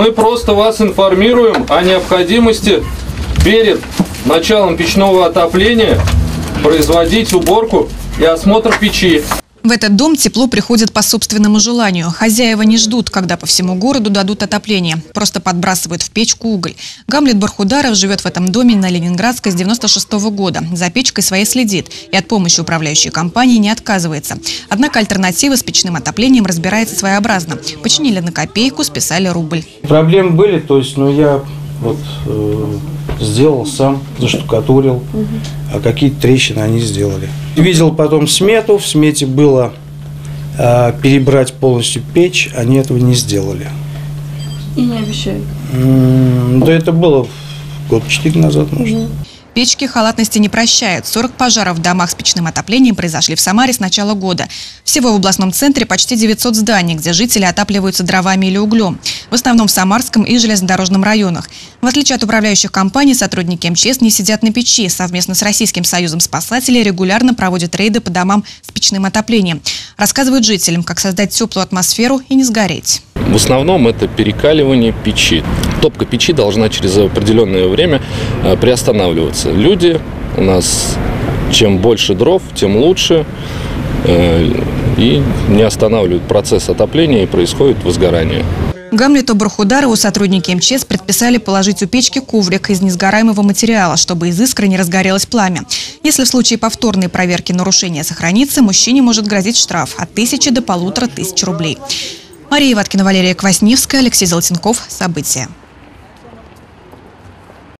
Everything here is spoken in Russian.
Мы просто вас информируем о необходимости перед началом печного отопления производить уборку и осмотр печи. В этот дом тепло приходит по собственному желанию. Хозяева не ждут, когда по всему городу дадут отопление. Просто подбрасывают в печку уголь. Гамлет Бархударов живет в этом доме на Ленинградской с 96 года. За печкой своей следит и от помощи управляющей компании не отказывается. Однако альтернатива с печным отоплением разбирается своеобразно. Починили на копейку, списали рубль. Проблемы были, то есть, ну, я вот э, сделал сам, заштукатурил, а какие-то трещины они сделали. Видел потом смету, в смете было э, перебрать полностью печь, они этого не сделали. И не обещают. М, Да это было год четыре назад, может. Печки халатности не прощают. 40 пожаров в домах с печным отоплением произошли в Самаре с начала года. Всего в областном центре почти 900 зданий, где жители отапливаются дровами или углем. В основном в Самарском и железнодорожном районах. В отличие от управляющих компаний, сотрудники МЧС не сидят на печи. Совместно с Российским союзом спасателей регулярно проводят рейды по домам с печным отоплением. Рассказывают жителям, как создать теплую атмосферу и не сгореть. В основном это перекаливание печи. Топка печи должна через определенное время э, приостанавливаться. Люди у нас, чем больше дров, тем лучше. э, И не останавливают процесс отопления и происходит возгорание. Гамлету Бархударову сотрудники МЧС предписали положить у печки коврик из несгораемого материала, чтобы из искры не разгорелось пламя. Если в случае повторной проверки нарушения сохранится, мужчине может грозить штраф от тысячи до полутора тысяч рублей. Мария Ваткина, Валерия Квасневская, Алексей Золотенков. События.